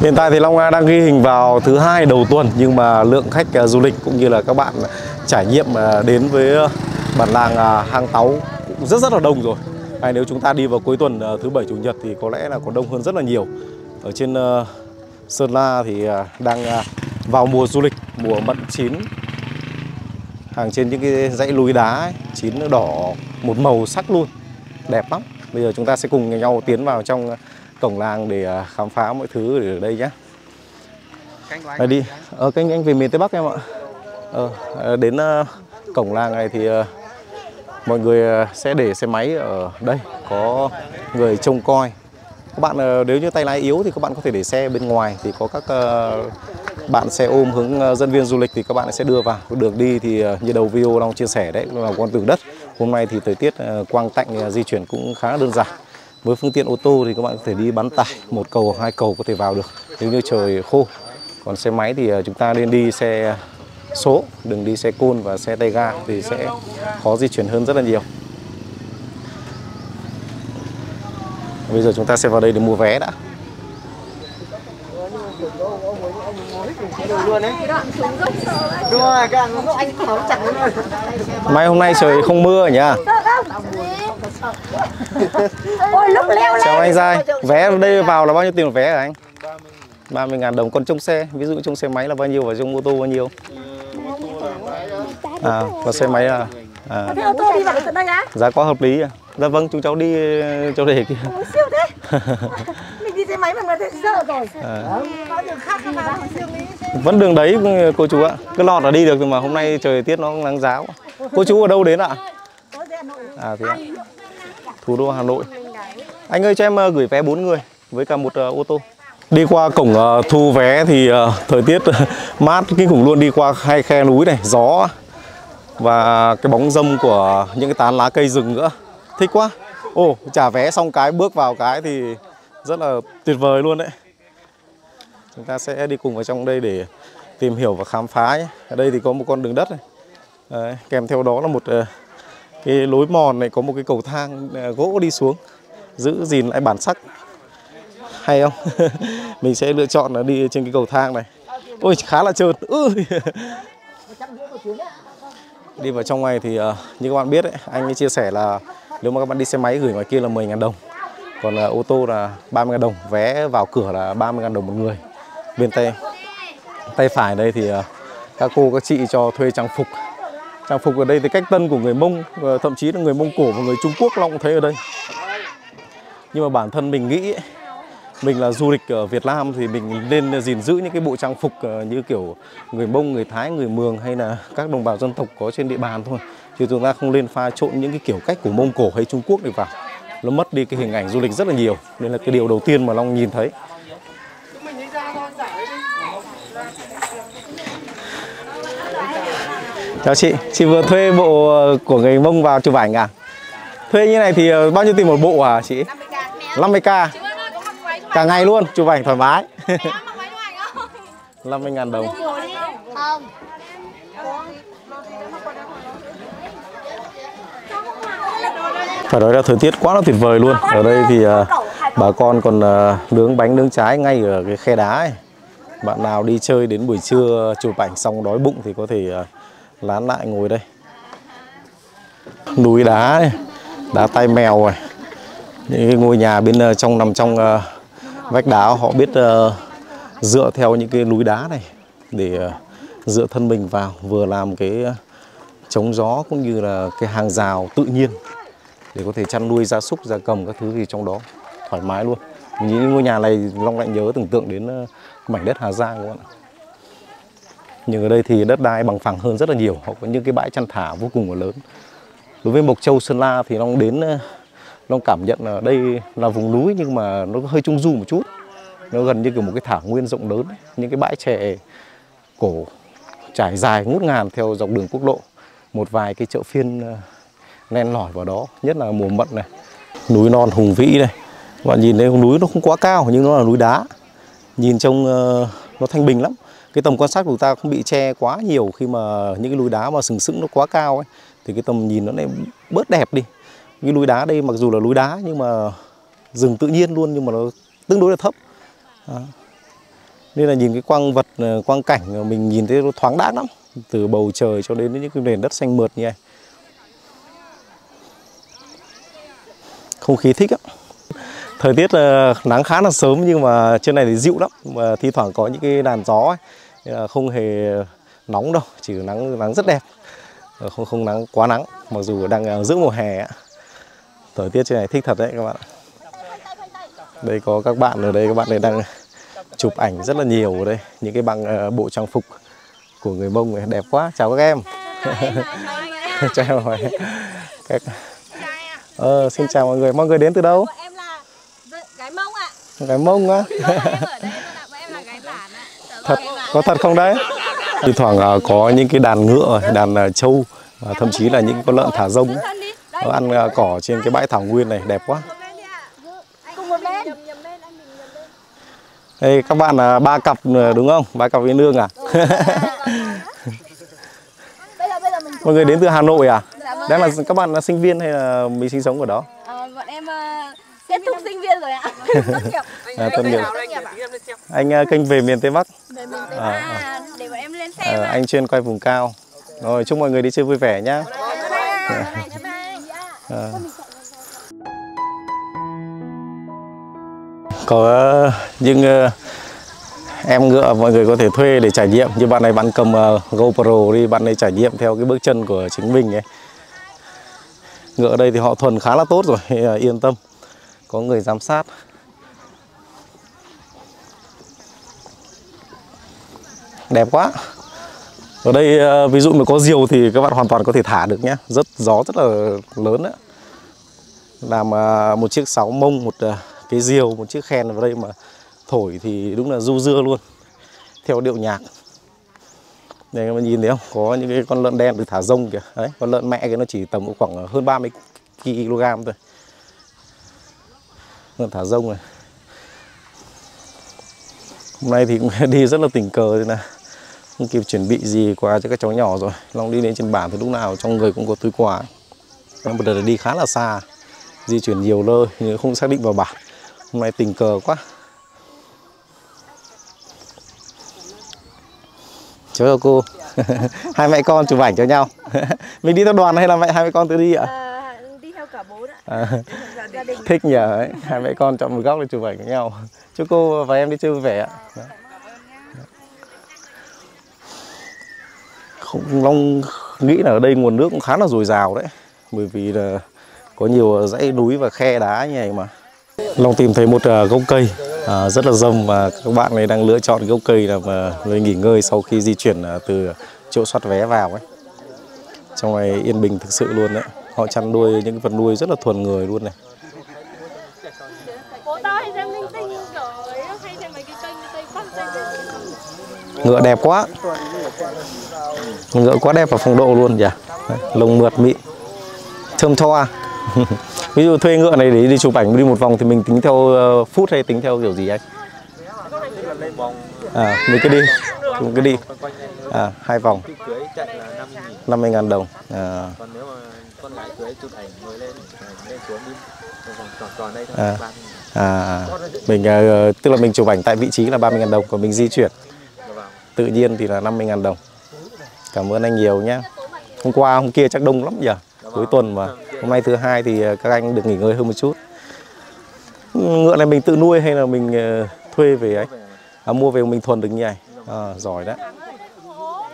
Hiện tại thì Long An đang ghi hình vào thứ hai đầu tuần nhưng mà lượng khách à, du lịch cũng như là các bạn trải nghiệm à, đến với ờ, bản làng à, Hang Táu cũng rất rất là đông rồi. Hay nếu chúng ta đi vào cuối tuần thứ bảy chủ nhật thì có lẽ là còn đông hơn rất là nhiều. Ở trên ờ, Sơn La thì đang vào mùa du lịch, mùa mận chín hàng trên những cái dãy núi đá ấy, chín đỏ một màu sắc luôn đẹp lắm bây giờ chúng ta sẽ cùng nhau tiến vào trong cổng làng để à, khám phá mọi thứ ở đây nhé Đây đi. ở kênh anh về miền tây bắc em ạ. Ờ, à, đến à, cổng làng này thì mọi người sẽ để xe máy ở đây. Có người trông coi. Các bạn nếu như tay lái yếu thì các bạn có thể để xe bên ngoài. Thì có các bạn xe ôm hướng dẫn viên du lịch thì các bạn sẽ đưa vào. Đường đi thì như đầu video Long chia sẻ đấy là con đường đất. Hôm nay thì thời tiết quang tạnh di chuyển cũng khá đơn giản với phương tiện ô tô thì các bạn có thể đi bắn tải một cầu hai cầu có thể vào được. Nếu như trời khô còn xe máy thì ờ, chúng ta nên đi xe số đừng đi xe côn và xe tay ga thì sẽ khó di chuyển hơn rất là nhiều. Bây giờ chúng ta sẽ vào đây để mua vé đã. May hôm nay trời không mưa nhỉ Ôi lúc leo lên. Chào anh Giai. Vé đây vào là bao nhiêu tiền một vé hả anh? 30 ngàn đồng Còn trong xe. Ví dụ trong xe máy là bao nhiêu Và trong ô tô bao nhiêu? À còn xe máy là à, Thế ô tô đi vào tận đây á? Giá quá hợp lý à? Dạ vâng chúng cháu đi ờ, chỗ để kia. Siêu thế. Mình đi xe máy mà ta sợ rồi. À, Vẫn đường đấy cô chú ạ. Cứ lọt là đi được nhưng mà hôm nay trời tiết nó nắng giáo. Cô chú ở đâu đến ạ? À thế ạ Thủ đô Hà Nội. Anh ơi cho em ờ, gửi vé 4 người Với cả một ờ, ô tô. Đi qua cổng ờ, thu vé thì thời tiết mát kinh khủng luôn. Đi qua hai khe núi này, gió Và cái bóng râm của những cái tán lá cây rừng nữa. Thích quá. Ồ, trả vé xong cái bước vào cái thì rất là tuyệt vời luôn đấy. Chúng ta sẽ đi cùng vào trong đây để tìm hiểu và khám phá nhé. Ở đây thì có một con đường đất này. Đấy, Kèm theo đó là một cái lối mòn này có một cái cầu thang à, gỗ đi xuống giữ gìn lại bản sắc. Hay không? Mình sẽ lựa chọn là đi trên cái cầu thang này. Ôi khá là trơn. Ui. đi vào trong này thì à, như các bạn biết ấy, anh ấy chia sẻ là nếu mà các bạn đi xe máy gửi ngoài kia là 10.000 đồng. Còn là ô tô là 30.000 đồng vé vào cửa là 30.000 đồng một người. Bên tay tay phải đây thì à, các cô các chị cho thuê trang phục trang phục ở đây thì cách tân của người Mông và thậm chí là người Mông Cổ và người Trung Quốc Long cũng thấy ở đây. Nhưng mà bản thân mình nghĩ ấy, mình là du lịch ở Việt Nam thì mình nên gìn giữ những cái bộ trang phục ờ, như kiểu người Mông, người Thái, người Mường hay là các đồng bào dân tộc có trên địa bàn thôi. Thì chúng ta không nên pha trộn những cái kiểu cách của Mông Cổ hay Trung Quốc để vào. Nó mất đi cái hình ảnh du lịch rất là nhiều. Nên là cái điều đầu tiên mà Long nhìn thấy. Chào chị, chị vừa thuê bộ ờ, của người Mông vào chụp ảnh à? Thuê như này thì ờ, bao nhiêu tiền một bộ hả chị? 50k Cả ngày luôn, chụp ảnh thoải mái. 50 ngàn đồng. Không. Phải nói là thời tiết quá là tuyệt vời luôn. Ở đây thì ờ, bà con còn nướng bánh nướng trái ngay ở cái khe đá ấy. Bạn nào đi chơi đến buổi trưa chụp ảnh xong đói bụng thì có thể lán lại ngồi đây. Núi đá này, đá tay mèo này những cái ngôi nhà bên ờ, trong nằm trong uh, vách đá họ biết uh, dựa theo những cái núi đá này để uh, dựa thân mình vào vừa làm cái chống gió cũng như là cái hàng rào tự nhiên để có thể chăn nuôi gia súc gia cầm các thứ gì trong đó thoải mái luôn. Những ngôi nhà này long lại nhớ tưởng tượng đến mảnh đất Hà Giang các bạn ạ? Nhưng ở đây thì đất đai bằng phẳng hơn rất là nhiều. Họ có những cái bãi chăn thả vô cùng là lớn. Đối với Mộc Châu Sơn La thì Long đến ờ, Long cảm nhận là đây là vùng núi nhưng mà nó hơi trung du một chút. Nó gần như kiểu một cái thảo nguyên rộng lớn những cái bãi chè cổ trải dài ngút ngàn theo dọc đường quốc lộ. Một vài cái chợ phiên ờ, len lỏi vào đó. Nhất là mùa mận này. Núi non hùng vĩ này, bạn nhìn thấy núi nó không quá cao nhưng nó là núi đá. Nhìn trông uh, nó thanh bình lắm cái tầm quan sát của ta không bị che quá nhiều khi mà những cái núi đá mà sừng sững nó quá cao ấy, thì cái tầm nhìn nó lại bớt đẹp đi. Cái núi đá đây mặc dù là núi đá nhưng mà rừng tự nhiên luôn nhưng mà nó tương đối là thấp. À. nên là nhìn cái quang vật ờ, quang cảnh mình nhìn thấy nó thoáng đãng lắm, từ bầu trời cho đến những cái nền đất xanh mượt như này. Không khí thích lắm. Thời tiết là nắng khá là sớm nhưng mà trên này thì dịu lắm. Mà thi thoảng có những cái đàn gió ấy không hề nóng đâu chỉ nắng nắng rất đẹp. Ờ, không không nắng quá nắng mặc dù đang ờ, giữa mùa hè thời tiết trên này thích thật đấy các bạn đây có các bạn ở đây các bạn này đang chụp ảnh rất là nhiều ở đây. Những cái bằng ờ, bộ trang phục của người mông này đẹp quá. Chào các em. Chào mọi các ờ, xin chào mọi người. Mọi người đến từ đâu? Em là gái mông ạ. Cái mông á em ở đây tôi đặt bọn em là gái bản ạ thật có thật không đấy? Thì thoảng à, có những cái đàn ngựa, đàn à, trâu, và thậm chí là những con lợn thả rông nó ăn à, cỏ trên cái bãi thảo nguyên này, đẹp quá. Đây các bạn là ba cặp đúng không? Ba cặp với nương à? Mọi người đến từ hà nội à? Đang là các bạn là sinh viên hay là mình sinh sống ở đó? Ờ, bọn em kết thúc sinh viên rồi ạ. À, tốt nghiệp. anh à, kênh về miền tây bắc. Về À, à, để bọn em lên xem Ờ, anh chuyên quay vùng cao. Rồi chúc mọi người đi chơi vui vẻ nhá. Ờ. có ờ, những ờ, em ngựa mọi người có thể thuê để trải nghiệm. Như bạn này bạn cầm ờ, GoPro đi bạn này trải nghiệm theo cái bước chân của chính mình ấy. Ngựa ở đây thì họ thuần khá là tốt rồi yên tâm có người giám sát đẹp quá ở đây ví dụ mà có diều thì các bạn hoàn toàn có thể thả được nhé rất gió rất là lớn đấy làm một chiếc sáo mông một cái diều một chiếc khen vào đây mà thổi thì đúng là du dưa luôn theo điệu nhạc đây các bạn nhìn thấy không có những cái con lợn đen được thả rông kìa đấy con lợn mẹ cái nó chỉ tầm khoảng hơn 30 kg thôi lợn thả rông này. Hôm nay thì cũng đi rất là tình cờ thế là không kịp chuẩn bị gì quà cho các cháu nhỏ rồi. Long đi đến trên bản thì lúc nào trong người cũng có túi quà. Em một đợt đi khá là xa. Di chuyển nhiều nơi nhưng không xác định vào bản. Hôm nay tình cờ quá. Cháu chào cô. Hai mẹ con chụp ảnh cho nhau. Mình đi theo đoàn hay là mẹ hai mẹ con tự đi ạ? À, đi theo cả bố nữa à, thích nhờ ấy. Hai mẹ con chọn một góc để chụp ảnh với nhau. Chúc cô và em đi chơi vui vẻ ạ. Không Long nghĩ là ở đây nguồn nước cũng khá là dồi dào đấy. Bởi vì là có nhiều dãy núi và khe đá như này mà. Long tìm thấy một à, gốc cây. À, rất là râm và các bạn này đang lựa chọn gốc cây là mà người nghỉ ngơi sau khi di chuyển à, từ chỗ soát vé vào ấy. Trong này yên bình thực sự luôn đấy họ chăn nuôi những cái vật nuôi rất là thuần người luôn này. Ngựa đẹp quá. Ngựa quá đẹp và phong độ luôn Đấy, lông mượt mịn thơm tho ví dụ thuê ngựa này để đi chụp ảnh đi một vòng thì mình tính theo ờ, phút hay tính theo kiểu gì anh? À mình cứ đi. Chúng cứ đi. À hai vòng. cưới chạy là 50 nghìn 50 ngàn đồng. À, còn nếu mà con gái cưới chụp ảnh ngồi lên lên xuống đi. Vòng tròn tròn đây thôi. À. 30 nghìn. à mình ờ, tức là mình chụp ảnh tại vị trí là 30 ngàn đồng còn mình di chuyển. Rồi vào tự nhiên thì là 50 ngàn đồng. Cảm ơn anh nhiều nhé hôm qua hôm kia chắc đông lắm nhỉ? Cuối tuần mà. Hôm nay thứ hai thì ờ, các anh được nghỉ ngơi hơn một chút. Ngựa này mình tự nuôi hay là mình ờ, thuê về ấy à, mua về mình thuần được như này. À, giỏi đấy.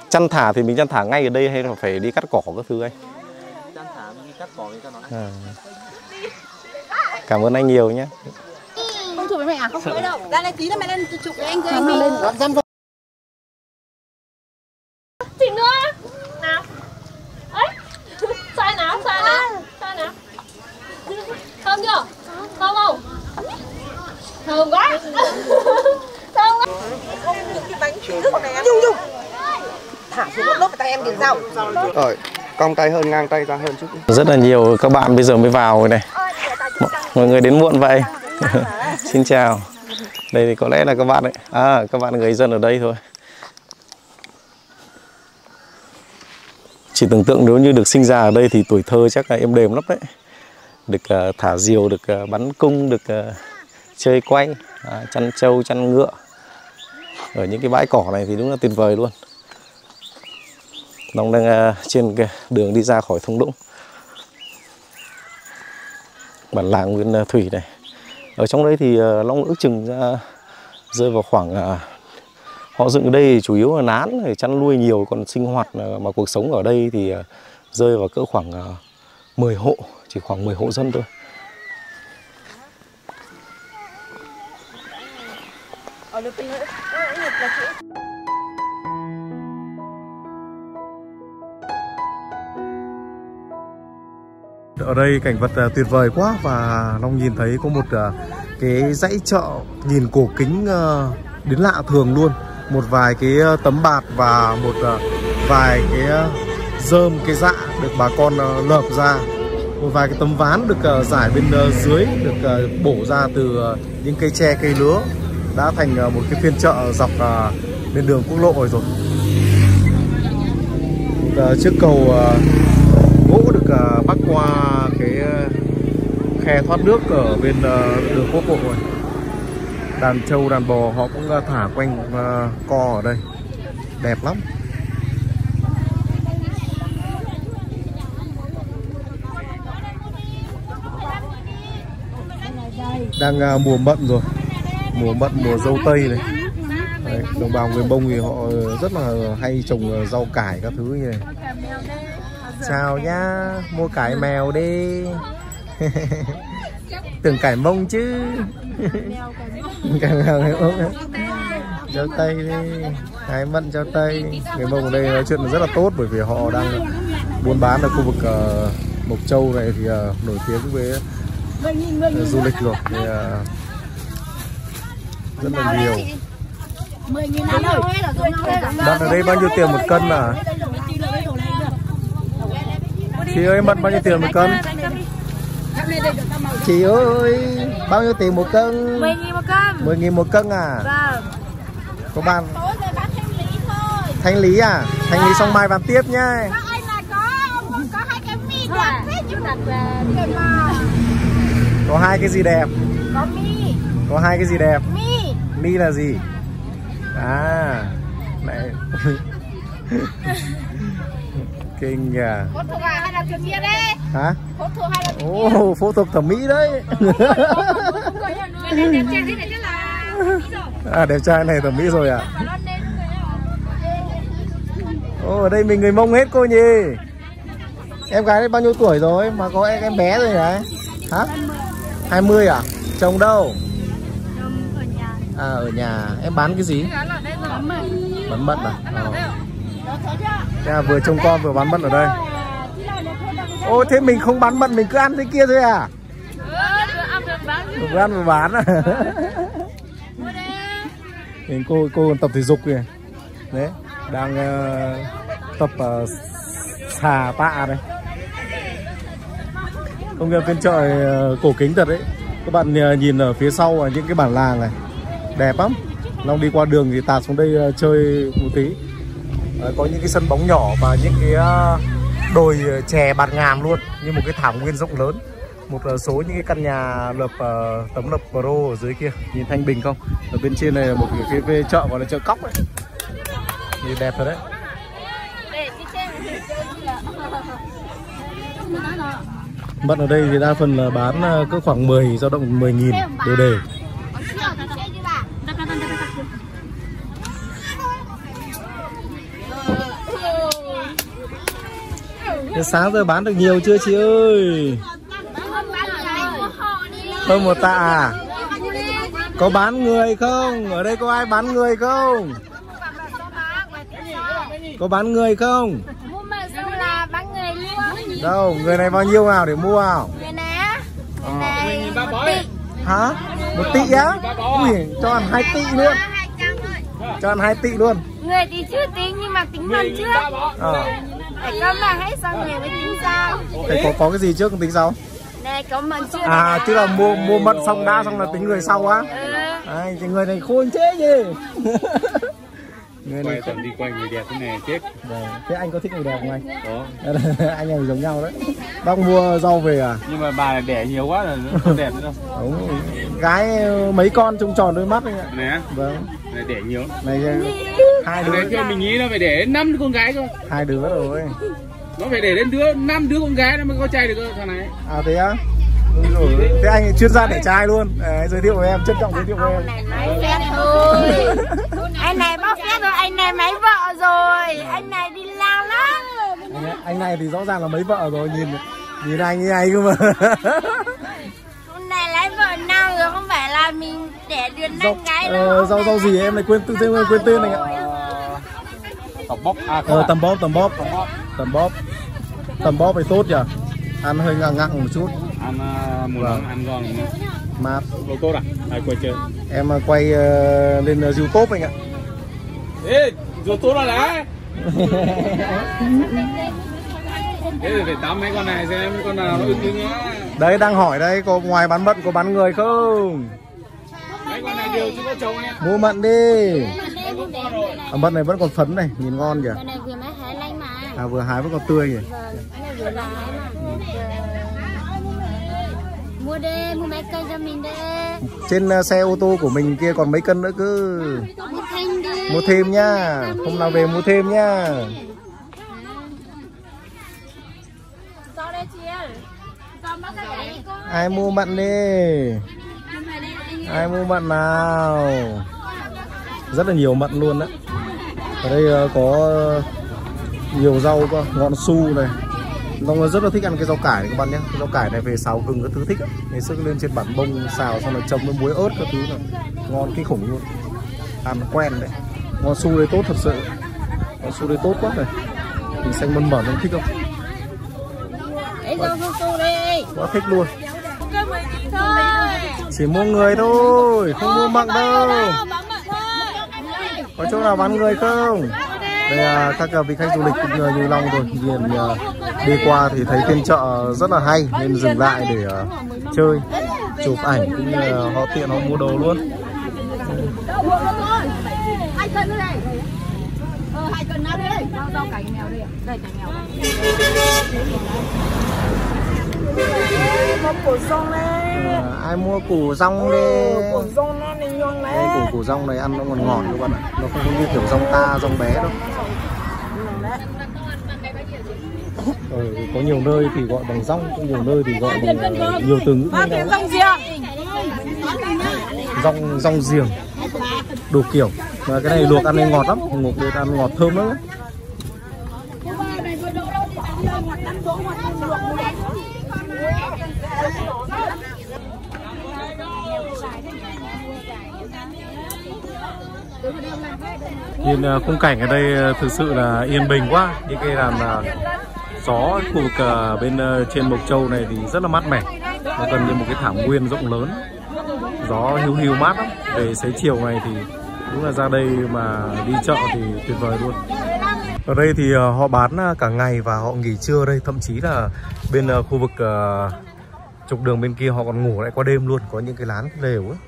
Chăn thả thì mình chăn thả ngay ở đây hay là phải đi cắt cỏ các thứ anh chăn thả đi cắt cỏ với cho nó ăn à. cảm ơn anh nhiều nhé. Không chụp với mẹ à? Không phải đâu. Ra đây tí nữa mẹ lên chụp với anh chơi mình Chị nữa Nào. Ấy. Xoay nào Xoay nào Xoay nào. Thơm chưa? Thơm không? Thơm quá. Thơm quá. Cái bánh nước này em. Dung dung. Thả xuống một lúc tay em điền rau. Rồi, cong tay hơn, ngang tay ra hơn chút. rất là nhiều các bạn bây giờ mới vào rồi này mọi, người đến muộn vậy. Xin chào. Đây thì có lẽ là các bạn ấy. À các bạn người dân ở đây thôi. Chỉ tưởng tượng nếu như được sinh ra ở đây thì tuổi thơ chắc là êm đềm lắm đấy. Được ờ, thả diều được ờ, bắn cung được ờ, chơi quay à, chăn trâu chăn ngựa. Ở những cái bãi cỏ này thì đúng là tuyệt vời luôn Long đang à, trên cái đường đi ra khỏi thung lũng bản làng Nguyên à, Thủy này ở trong đây thì à, Long ước chừng ra rơi vào khoảng họ dựng ở đây thì chủ yếu là nán để chăn nuôi nhiều, còn sinh hoạt mà cuộc sống ở đây thì rơi vào cỡ khoảng 10 hộ, chỉ khoảng 10 hộ dân thôi Ở được nữa. Là chữ. Ở đây cảnh vật à, tuyệt vời quá và Long nhìn thấy có một à, cái dãy chợ nhìn cổ kính à, đến lạ thường luôn. Một vài cái tấm bạt và một vài cái dơm cái dạ được bà con lợp ra. Một vài cái tấm ván được giải bên dưới được bổ ra từ những cây tre cây lứa đã thành một cái phiên chợ dọc bên đường quốc lộ rồi rồi. Một, chiếc cầu gỗ được ờ, bắc qua cái ờ, khe thoát nước ở bên ờ, đường quốc lộ rồi. Đàn trâu đàn bò họ cũng thả quanh co ở đây. Đẹp lắm. Đang mùa mận rồi. Mùa mận mùa dâu tây này. Đấy, đồng bào người bông thì họ rất là hay trồng rau cải các thứ như này. Chào nhá, mua cải mèo đi. Tưởng cải mông chứ. Mông. Á. Cho Tây đi. Hái mận cho Tây. Người Mông ở đây nói chuyện rất là tốt Bởi vì họ đang buôn bán ở khu vực ờ, Mộc Châu này thì ờ, nổi tiếng với ờ, du lịch rồi thì, ờ, Rất là nhiều. Mận ở đây bao nhiêu tiền một cân à Chị ơi mận bao nhiêu tiền một cân? Chị ơi bao nhiêu tiền một cân? 10 nghìn một cân. 10 nghìn một cân à? Vâng. Có bán thanh lý thôi. Thanh lý à? Thanh lý xong mai bán tiếp nhá. Tiền mà Có hai cái gì đẹp? Có mi. Có hai cái gì đẹp? Mi. Mi là gì? À Này Kinh à Phẫu thuật à hay là thử nghiệm đấy Hả Phẫu thuật hay là Ồ phẫu thuật thẩm mỹ đấy À đẹp trai này thẩm mỹ rồi à Ồ ở đây mình người mông hết cô nhỉ Em gái đấy bao nhiêu tuổi rồi mà có em, em bé rồi đấy Hả 20 à Chồng đâu À ở nhà Em bán cái gì Bán mận à Ờ. Thế à, vừa trông con vừa bán mận ở đây. Ô thế mình không bán mận mình cứ ăn thế kia thôi à? Vừa ăn vừa bán. Mình Nhìn cô cô còn tập thể dục kìa. Đấy Đang uh, tập uh, xà tạ đây. Công nghiệp phiên chợ uh, cổ kính thật đấy. Các bạn uh, nhìn ở phía sau là những cái bản làng này Đẹp lắm. Long đi qua đường thì tạt xuống đây uh, chơi một tí. Có những cái sân bóng nhỏ và những cái ờ, đồi chè bạt ngàn luôn Như một cái thảo nguyên rộng lớn. Một ờ, số những cái căn nhà lập ờ, tấm lập pro ở dưới kia. Nhìn thanh bình không? Ở bên trên này là một cái, cái, cái chợ gọi là chợ cóc đấy nhìn đẹp rồi đấy. Mận ở đây thì đa phần là bán ờ, cỡ khoảng 10 dao động 10 nghìn đều đều Thế sáng giờ bán được nhiều chưa chị ơi? Hơn một tạ à? Có bán người không? Ở đây có ai bán người không? Có bán người không? Đâu người này bao nhiêu nào để mua nào Người này tỷ Hả? Một tỷ á? Ui cho ăn 2 tỷ luôn. Hai Cho ăn 2 tỷ luôn. Người thì chưa tính nhưng mà tính phần trước. Ờ Để có mà hết xong người mới tính sau Thế có, có cái gì trước tính sau Này có mận chưa À chứ là mua mua mận xong đã xong là tính người sau á Ừ Đấy, thì người này khôn thế nhỉ Người này toàn đi quanh người đẹp thế này chết Vâng. Thế anh có thích người đẹp không anh? có anh em giống nhau đấy. Bác mua rau về à? nhưng mà bà này đẻ nhiều quá là nó không đẹp nữa đâu Đúng. Gái mấy con trông tròn đôi mắt anh ạ. á Vâng. này đẻ nhiều Này hai đứa chứ mình nghĩ nó phải để năm con gái cơ hai đứa rồi. nó phải để đến đứa năm đứa con gái nó mới có trai được thằng này À thế á? Ôi. Thế anh chuyên gia để trai luôn. Đấy, giới thiệu với em, trân trọng giới thiệu với em. Mấy phép thôi Anh này bóc phép rồi, anh này mấy vợ rồi Anh này đi lao lắm Anh, anh này thì rõ ràng là mấy vợ rồi, nhìn nhìn anh như ấy cơ mà. Hôm nay lấy vợ nào rồi, không phải là mình đẻ được năm gái ờ, đâu rau rau gì em lại quên tự tên quên tên anh ạ. Tóc bóc à Ờ, tầm bóp, tầm bóp, tầm bóp, tầm bóp phải tốt nhỉ? Ăn hơi ngặng ngặng một chút, ăn uh, một Vâng. ăn ngon mát. đồ tốt à ai quay chơi Em ờ, quay ờ, lên ờ, YouTube anh ạ. ê tốt là đấy thế thì phải tắm mấy con này xem con nào nó ưng á Đấy đang hỏi đây, có ngoài bán mận có bán người không? mấy con này đều chưa có chồng em Mua mận đi. À, mận này vẫn còn phấn này, nhìn ngon kìa. À vừa hái vẫn còn tươi nhỉ. Vâng, Mua đi, mua mấy cây cho mình đi Trên ờ, xe ô tô của mình kia còn mấy cân nữa cứ Mua thêm đi mua thêm nhá. Hôm nào về mua thêm nhá. Con? Ai mua mận đi? Ai mua mận nào? Rất là nhiều mận luôn đấy. Ở đây ờ, có nhiều rau cơ, ngọn su này. Long rất là thích ăn cái rau cải này các bạn nhé. Cái rau cải này về xào gừng các thứ thích. Ngày xưa lên trên bản bông xào xong rồi chấm với muối ớt các thứ này. Ngon kinh khủng luôn. Ăn quen đấy. Ngọn su đây tốt thật sự. Ngọn su đây tốt quá này. Mình xanh mơn mởn không thích không? Đi Quá thích luôn. Chỉ mua người thôi, không mua mận đâu. Có chỗ nào bán người không? Đây là các ờ, vị khách du lịch cũng như Long rồi. Nhìn ờ, đi qua thì thấy phiên chợ rất là hay nên dừng lại để ờ, chơi, chụp ảnh cũng như họ tiện họ mua đồ luôn. Hai cân nữa này Ờ, hai cân nào đây Rau, rau cải mèo đây à? Đây cải mèo Có củ rong này Ờ, ai mua củ rong đi. Củ rong nó Đây củ củ rong này ăn nó ngọt ngọt các bạn ạ. Nó không có như kiểu rong ta, rong bé đâu. Ừ, có nhiều nơi thì gọi bằng rong, có nhiều nơi thì gọi bằng ờ, nhiều từ ngữ khác nhau. rong rong rong giềng đủ kiểu và cái này luộc ăn nên ngọt lắm luộc lên ăn ngọt thơm lắm nhìn à, khung cảnh ở đây à, thực sự là yên bình quá. Những cái làm à, gió khu vực bên trên mộc châu này thì rất là mát mẻ. Nó gần như một cái thảo nguyên rộng lớn. Gió hiu hiu mát lắm. Về xế chiều này thì đúng là ra đây mà đi chợ thì tuyệt vời luôn. Ở đây thì họ bán cả ngày và họ nghỉ trưa đây. Thậm chí là bên khu vực trục đường bên kia họ còn ngủ lại qua đêm luôn. Có những cái lán lều ấy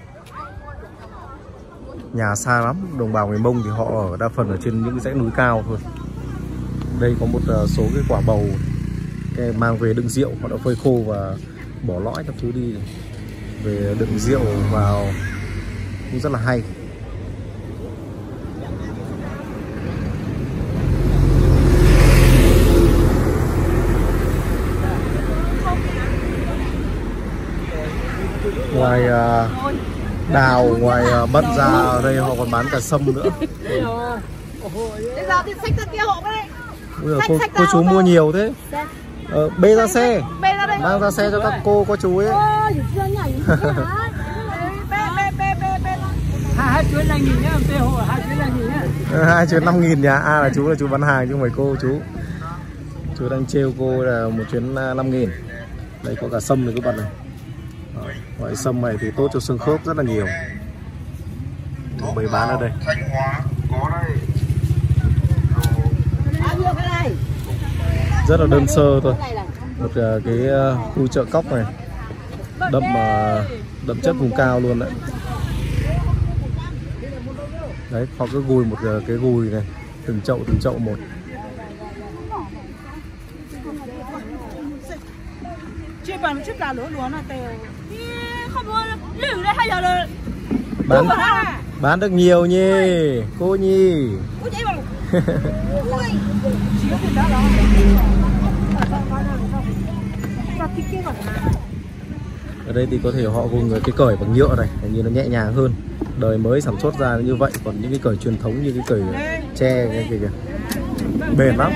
nhà xa lắm, đồng bào người mông thì họ ở đa phần ở trên những cái dãy núi cao thôi. Đây có một ờ, số cái quả bầu, cái mang về đựng rượu, họ đã phơi khô và bỏ lõi các thứ đi. Về đựng rượu vào, cũng rất là hay. Ngoài ờ, đào ngoài à, bận ra ở đây họ còn bán cả sâm nữa. Bây giờ thì xách ra kia hộ đấy Bây giờ cô, cô chú mua nhiều thế. Ờ, bê ra xe Bê ra đây. Mang ra xe cho các cô có chú ấy. Bê bê bê bê bê. Hai chuyến năm nghìn nhà a là chú là chú bán hàng chứ không phải cô chú. Chú đang trêu cô là một chuyến à, năm nghìn. Đây có cả sâm này các bạn này loại sâm này thì tốt cho xương khớp rất là nhiều. Bày bán ở đây. Thanh Hóa có đây. rất là đơn sơ thôi. Một à, cái à, khu chợ cóc này. Đậm à, đậm chất vùng cao luôn đấy. Đấy họ cứ gùi một cái gùi này. Từng chậu từng chậu một. Chưa bằng chút cả lúa lúa là tèo Không mua lử đây hay giờ là bán bán được nhiều nhỉ cô nhi ở đây thì có thể họ dùng cái cởi bằng nhựa này nhìn nó nhẹ nhàng hơn. Đời mới sản xuất ra như vậy còn những cái cởi truyền thống như cái cởi tre cái kìa. Bền lắm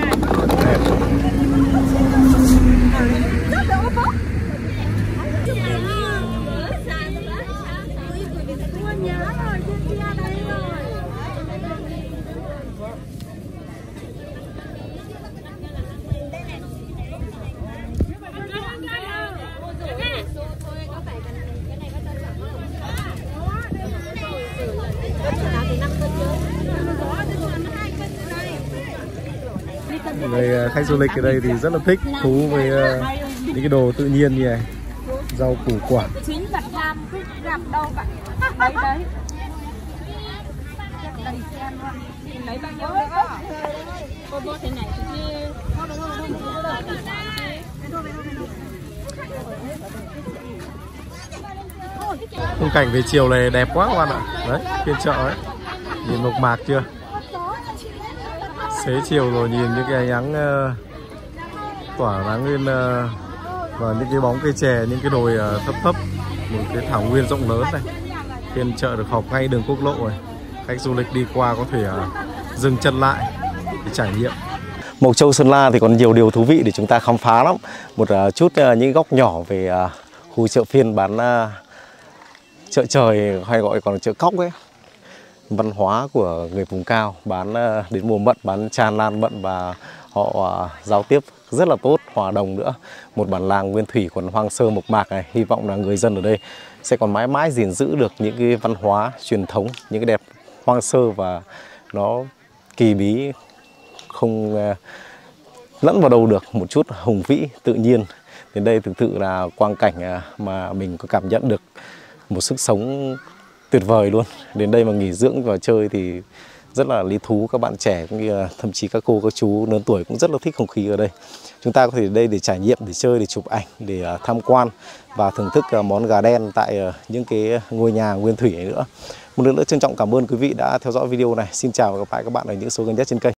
khách du lịch ở đây thì rất là thích thú với ờ, những cái đồ tự nhiên như này. Rau củ quả. Chính Việt Nam cứ gặp đâu vậy Đấy đấy. Đầy xem luôn. Lấy bao nhiêu nữa? Cô mua thế này thì khung cảnh về chiều này đẹp quá các bạn ạ. Đấy phiên chợ ấy. Nhìn mộc mạc chưa xế chiều rồi nhìn những cái ánh nắng uh, tỏa nắng lên uh, và những cái bóng cây chè những cái đồi uh, thấp thấp một cái thảo nguyên rộng lớn này. Phiên chợ được họp ngay đường quốc lộ này. Khách du lịch đi qua có thể uh, dừng chân lại để trải nghiệm. Mộc Châu Sơn La thì còn nhiều điều thú vị để chúng ta khám phá lắm. Một uh, chút uh, những góc nhỏ về uh, khu chợ phiên bán uh, chợ trời hay gọi còn chợ cóc ấy văn hóa của người vùng cao bán ờ, đến mùa mận, bán tràn lan mận và họ ờ, giao tiếp rất là tốt, hòa đồng nữa. Một bản làng nguyên thủy còn hoang sơ mộc mạc này, hy vọng là người dân ở đây sẽ còn mãi mãi gìn giữ được những cái văn hóa truyền thống, những cái đẹp hoang sơ và nó kỳ bí, không ờ, lẫn vào đâu được, một chút hùng vĩ, tự nhiên. Đến đây thực sự là quang cảnh mà mình có cảm nhận được một sức sống tuyệt vời luôn. Đến đây mà nghỉ dưỡng và chơi thì rất là lý thú. Các bạn trẻ cũng như là thậm chí các cô, các chú lớn tuổi cũng rất là thích không khí ở đây. Chúng ta có thể đến đây để trải nghiệm, để chơi, để chụp ảnh, để à, tham quan và thưởng thức à, món gà đen tại à, những cái ngôi nhà nguyên thủy này nữa. Một lần nữa trân trọng cảm ơn quý vị đã theo dõi video này. Xin chào và gặp lại các bạn ở những số gần nhất trên kênh.